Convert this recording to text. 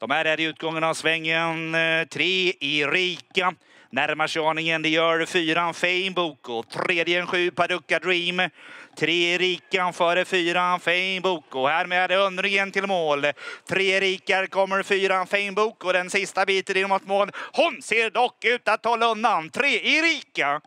De här är i utgången av svängen. Eh, tre Erika. Närmar sig aningen, det gör fyran Fame och Tredje en sju Paducah Dream. Tre Rikan före fyran Fame Boko. Härmed är det undringen till mål. Tre Rikar kommer fyran Fame Boko. Den sista biten in mot mål. Hon ser dock ut att hålla undan. Tre Erika.